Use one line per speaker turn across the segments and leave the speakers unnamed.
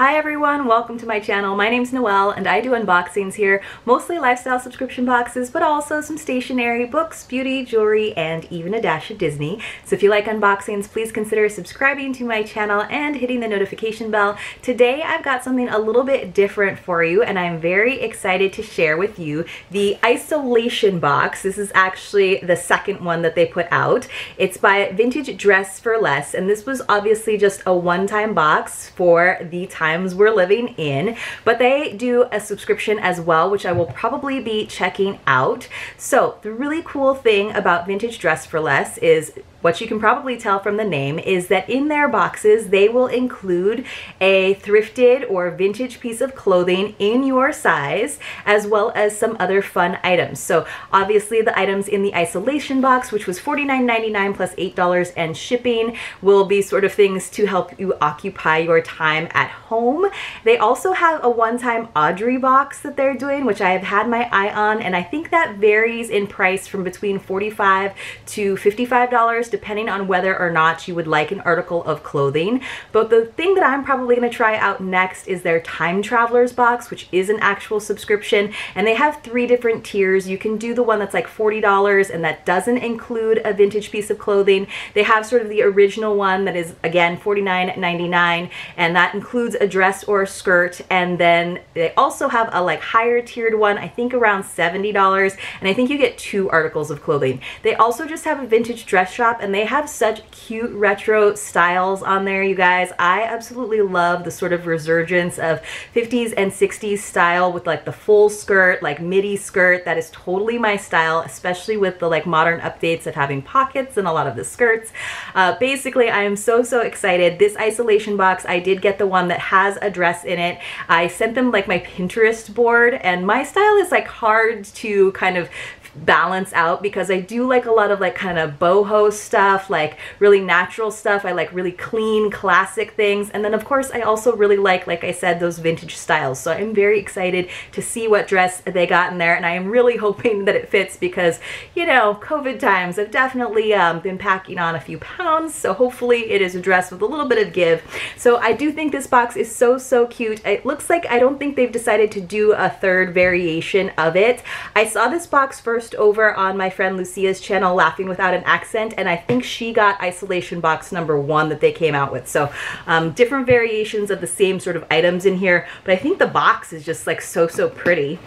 Hi everyone, welcome to my channel. My name's Noël and I do unboxings here, mostly lifestyle subscription boxes, but also some stationery, books, beauty, jewelry, and even a dash of Disney. So if you like unboxings, please consider subscribing to my channel and hitting the notification bell. Today I've got something a little bit different for you and I'm very excited to share with you the isolation box. This is actually the second one that they put out. It's by Vintage Dress for Less and this was obviously just a one-time box for the time times we're living in, but they do a subscription as well, which I will probably be checking out. So the really cool thing about Vintage Dress for Less is what you can probably tell from the name is that in their boxes they will include a thrifted or vintage piece of clothing in your size as well as some other fun items. So obviously the items in the isolation box which was $49.99 plus $8 and shipping will be sort of things to help you occupy your time at home. They also have a one-time Audrey box that they're doing which I have had my eye on and I think that varies in price from between 45 to $55 depending on whether or not you would like an article of clothing. But the thing that I'm probably to try out next is their Time Travelers box, which is an actual subscription. And they have three different tiers. You can do the one that's like $40 and that doesn't include a vintage piece of clothing. They have sort of the original one that is, again, $49.99 and that includes a dress or a skirt. And then they also have a like higher tiered one, I think around $70. And I think you get two articles of clothing. They also just have a vintage dress shop and they have such cute retro styles on there, you guys. I absolutely love the sort of resurgence of 50s and 60s style with like the full skirt, like midi skirt. That is totally my style, especially with the like modern updates of having pockets and a lot of the skirts. Uh, basically, I am so, so excited. This isolation box, I did get the one that has a dress in it. I sent them like my Pinterest board and my style is like hard to kind of balance out because I do like a lot of like kind of boho stuff, like really natural stuff. I like really clean, classic things. And then of course I also really like, like I said, those vintage styles. So I'm very excited to see what dress they got in there. And I am really hoping that it fits because, you know, COVID times, I've definitely um, been packing on a few pounds. So hopefully it is a dress with a little bit of give. So I do think this box is so, so cute. It looks like I don't think they've decided to do a third variation of it. I saw this box first first over on my friend Lucia's channel, Laughing Without an Accent, and I think she got Isolation Box number one that they came out with. So um, different variations of the same sort of items in here, but I think the box is just like so, so pretty.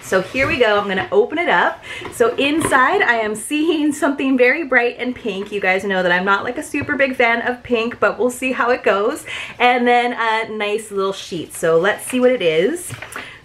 So here we go, I'm gonna open it up. So inside I am seeing something very bright and pink. You guys know that I'm not like a super big fan of pink, but we'll see how it goes. And then a nice little sheet. So let's see what it is.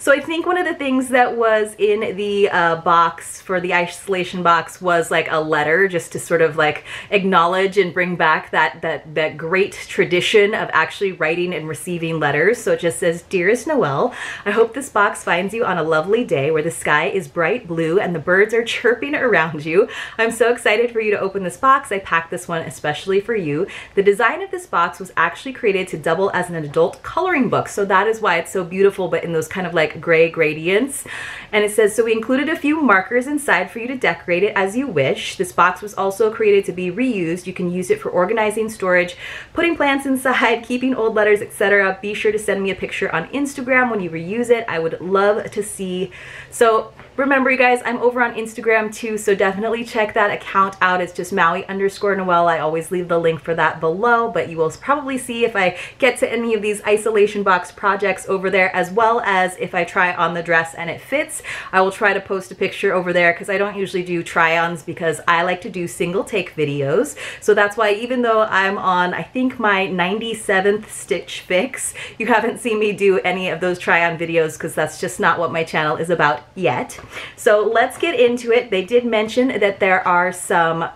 So I think one of the things that was in the uh, box for the isolation box was like a letter just to sort of like acknowledge and bring back that, that, that great tradition of actually writing and receiving letters. So it just says, Dearest Noël, I hope this box finds you on a lovely day where the sky is bright blue and the birds are chirping around you. I'm so excited for you to open this box. I packed this one especially for you. The design of this box was actually created to double as an adult coloring book. So that is why it's so beautiful, but in those kind of like gray gradients. And it says, so we included a few markers inside for you to decorate it as you wish. This box was also created to be reused. You can use it for organizing storage, putting plants inside, keeping old letters, etc. Be sure to send me a picture on Instagram when you reuse it. I would love to see. So Remember you guys, I'm over on Instagram too, so definitely check that account out. It's just Maui underscore Noel. I always leave the link for that below, but you will probably see if I get to any of these isolation box projects over there, as well as if I try on the dress and it fits. I will try to post a picture over there because I don't usually do try-ons because I like to do single take videos. So that's why even though I'm on, I think my 97th Stitch Fix, you haven't seen me do any of those try-on videos because that's just not what my channel is about yet. So let's get into it. They did mention that there are some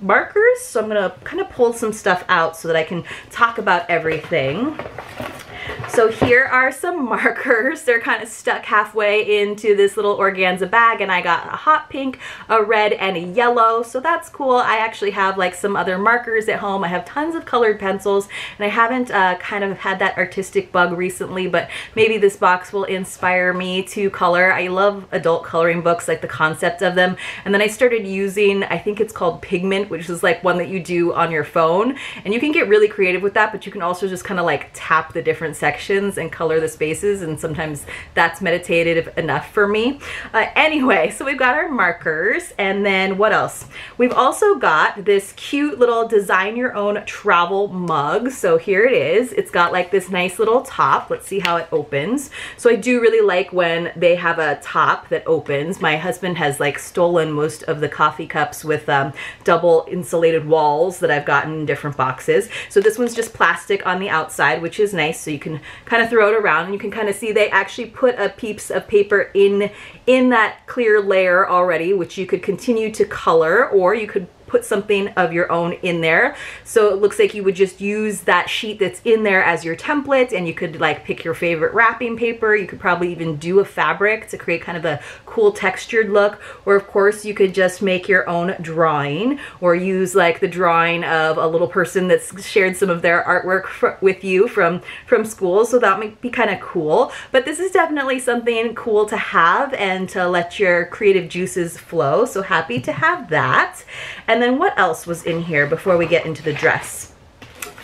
markers, so I'm gonna kind of pull some stuff out so that I can talk about everything. So here are some markers. They're kind of stuck halfway into this little organza bag and I got a hot pink, a red, and a yellow. So that's cool. I actually have like some other markers at home. I have tons of colored pencils and I haven't uh, kind of had that artistic bug recently, but maybe this box will inspire me to color. I love adult coloring books, like the concept of them. And then I started using, I think it's called Pigment, which is like one that you do on your phone. And you can get really creative with that, but you can also just kind of like tap the different sections and color the spaces and sometimes that's meditative enough for me. Uh, anyway, so we've got our markers and then what else? We've also got this cute little design your own travel mug. So here it is. It's got like this nice little top. Let's see how it opens. So I do really like when they have a top that opens. My husband has like stolen most of the coffee cups with um, double insulated walls that I've gotten in different boxes. So this one's just plastic on the outside, which is nice. So you can kind of throw it around and you can kind of see they actually put a piece of paper in, in that clear layer already, which you could continue to color or you could put something of your own in there. So it looks like you would just use that sheet that's in there as your template and you could like pick your favorite wrapping paper. You could probably even do a fabric to create kind of a cool textured look. Or of course you could just make your own drawing or use like the drawing of a little person that's shared some of their artwork with you from, from school. So that might be kind of cool. But this is definitely something cool to have and to let your creative juices flow. So happy to have that. And then what else was in here before we get into the dress?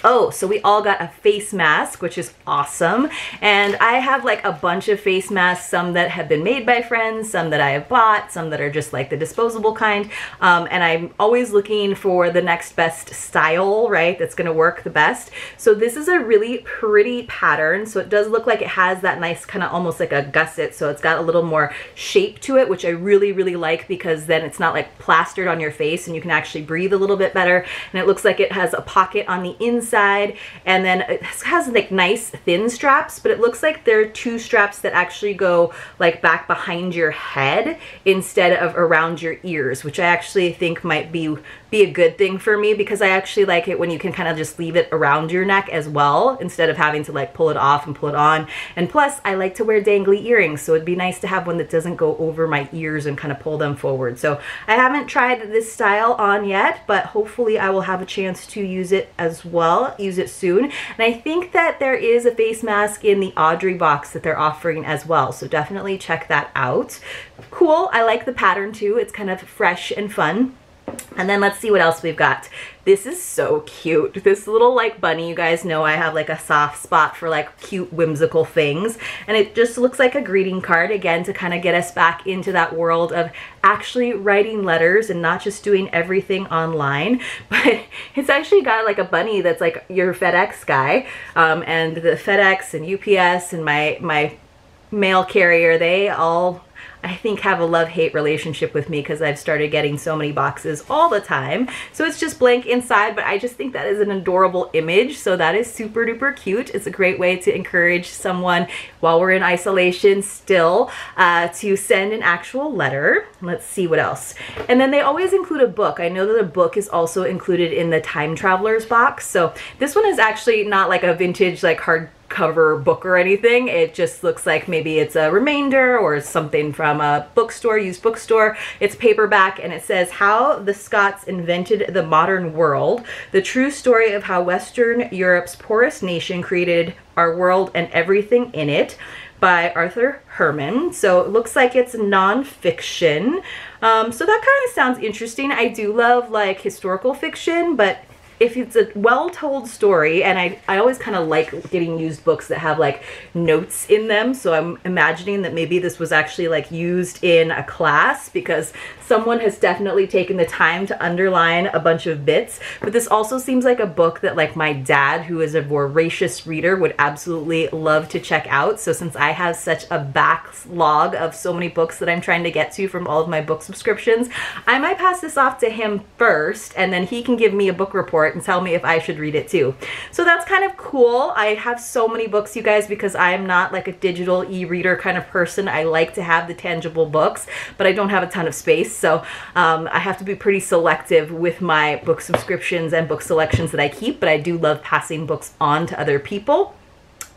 Oh, so we all got a face mask, which is awesome. And I have like a bunch of face masks, some that have been made by friends, some that I have bought, some that are just like the disposable kind. Um, and I'm always looking for the next best style, right, that's gonna work the best. So this is a really pretty pattern. So it does look like it has that nice kind of almost like a gusset. So it's got a little more shape to it, which I really, really like because then it's not like plastered on your face and you can actually breathe a little bit better. And it looks like it has a pocket on the inside and then it has like nice thin straps but it looks like there are two straps that actually go like back behind your head instead of around your ears which I actually think might be be a good thing for me because I actually like it when you can kind of just leave it around your neck as well instead of having to like pull it off and pull it on. And plus I like to wear dangly earrings so it'd be nice to have one that doesn't go over my ears and kind of pull them forward. So I haven't tried this style on yet but hopefully I will have a chance to use it as well, use it soon. And I think that there is a face mask in the Audrey box that they're offering as well. So definitely check that out. Cool, I like the pattern too. It's kind of fresh and fun. And then let's see what else we've got. This is so cute. This little like bunny, you guys know I have like a soft spot for like cute whimsical things. And it just looks like a greeting card again to kind of get us back into that world of actually writing letters and not just doing everything online. But it's actually got like a bunny that's like your FedEx guy. Um, and the FedEx and UPS and my, my mail carrier, they all I think have a love-hate relationship with me because I've started getting so many boxes all the time. So it's just blank inside, but I just think that is an adorable image. So that is super duper cute. It's a great way to encourage someone while we're in isolation still uh, to send an actual letter. Let's see what else. And then they always include a book. I know that a book is also included in the Time Travelers box. So this one is actually not like a vintage like hard cover book or anything. It just looks like maybe it's a remainder or something from a bookstore, used bookstore. It's paperback and it says How the Scots Invented the Modern World, the true story of how Western Europe's poorest nation created our world and everything in it by Arthur Herman. So it looks like it's nonfiction. Um, so that kind of sounds interesting. I do love like historical fiction, but if it's a well-told story, and I, I always kind of like getting used books that have like notes in them, so I'm imagining that maybe this was actually like used in a class because someone has definitely taken the time to underline a bunch of bits, but this also seems like a book that like my dad, who is a voracious reader, would absolutely love to check out. So since I have such a backlog of so many books that I'm trying to get to from all of my book subscriptions, I might pass this off to him first, and then he can give me a book report and tell me if I should read it too. So that's kind of cool. I have so many books, you guys, because I'm not like a digital e-reader kind of person. I like to have the tangible books, but I don't have a ton of space. So um, I have to be pretty selective with my book subscriptions and book selections that I keep, but I do love passing books on to other people.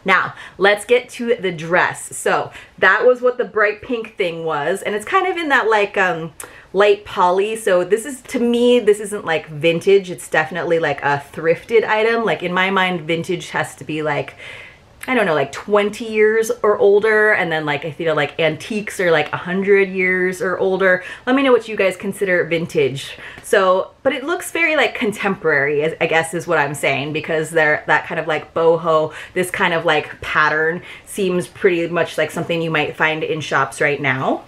Now, let's get to the dress. So that was what the bright pink thing was. And it's kind of in that like, um, light poly. So this is, to me, this isn't like vintage. It's definitely like a thrifted item. Like in my mind, vintage has to be like I don't know, like 20 years or older, and then like I feel like antiques are like 100 years or older. Let me know what you guys consider vintage. So, but it looks very like contemporary, I guess is what I'm saying, because they're that kind of like boho, this kind of like pattern seems pretty much like something you might find in shops right now.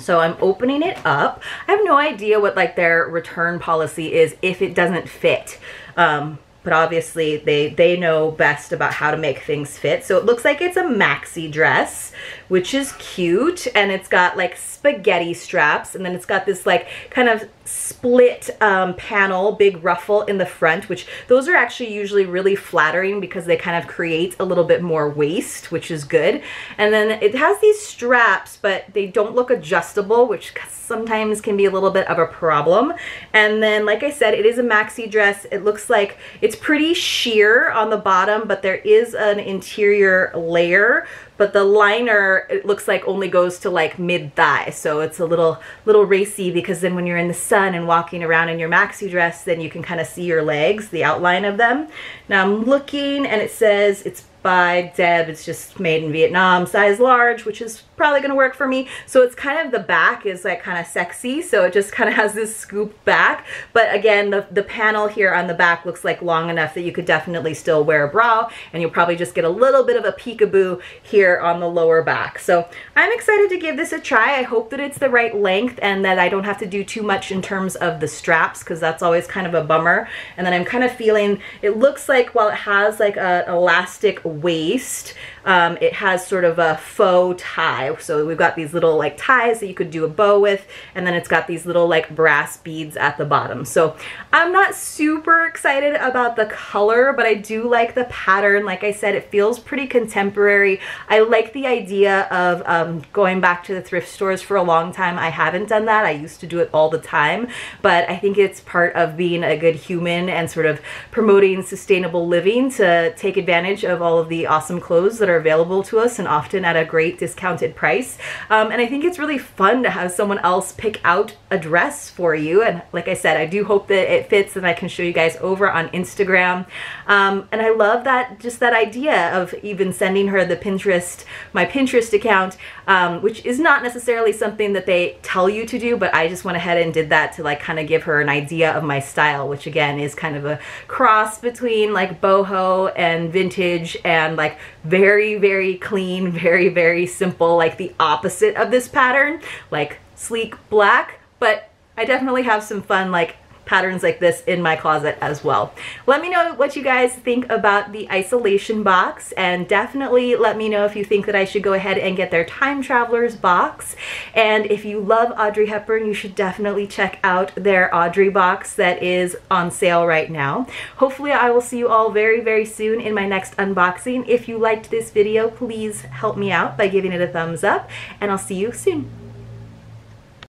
So I'm opening it up. I have no idea what like their return policy is if it doesn't fit. Um, but obviously they they know best about how to make things fit. So it looks like it's a maxi dress, which is cute and it's got like spaghetti straps and then it's got this like kind of split um, panel, big ruffle in the front, which those are actually usually really flattering because they kind of create a little bit more waist, which is good. And then it has these straps, but they don't look adjustable, which sometimes can be a little bit of a problem. And then, like I said, it is a maxi dress. It looks like it's pretty sheer on the bottom, but there is an interior layer but the liner it looks like only goes to like mid thigh so it's a little little racy because then when you're in the sun and walking around in your maxi dress then you can kind of see your legs the outline of them. Now I'm looking and it says it's by Deb. It's just made in Vietnam, size large, which is probably going to work for me. So it's kind of the back is like kind of sexy. So it just kind of has this scoop back. But again, the, the panel here on the back looks like long enough that you could definitely still wear a bra and you'll probably just get a little bit of a peekaboo here on the lower back. So I'm excited to give this a try. I hope that it's the right length and that I don't have to do too much in terms of the straps because that's always kind of a bummer. And then I'm kind of feeling, it looks like while it has like a elastic waist. Um, it has sort of a faux tie. So we've got these little like ties that you could do a bow with. And then it's got these little like brass beads at the bottom. So I'm not super excited about the color, but I do like the pattern. Like I said, it feels pretty contemporary. I like the idea of um, going back to the thrift stores for a long time. I haven't done that. I used to do it all the time, but I think it's part of being a good human and sort of promoting sustainable living to take advantage of all of the awesome clothes that are available to us and often at a great discounted price. Um, and I think it's really fun to have someone else pick out a dress for you. And like I said, I do hope that it fits and I can show you guys over on Instagram. Um, and I love that, just that idea of even sending her the Pinterest, my Pinterest account, um, which is not necessarily something that they tell you to do, but I just went ahead and did that to like kind of give her an idea of my style, which again is kind of a cross between like boho and vintage and like very, very clean, very, very simple, like the opposite of this pattern, like sleek black, but I definitely have some fun like patterns like this in my closet as well. Let me know what you guys think about the isolation box and definitely let me know if you think that I should go ahead and get their time travelers box. And if you love Audrey Hepburn, you should definitely check out their Audrey box that is on sale right now. Hopefully I will see you all very, very soon in my next unboxing. If you liked this video, please help me out by giving it a thumbs up and I'll see you soon.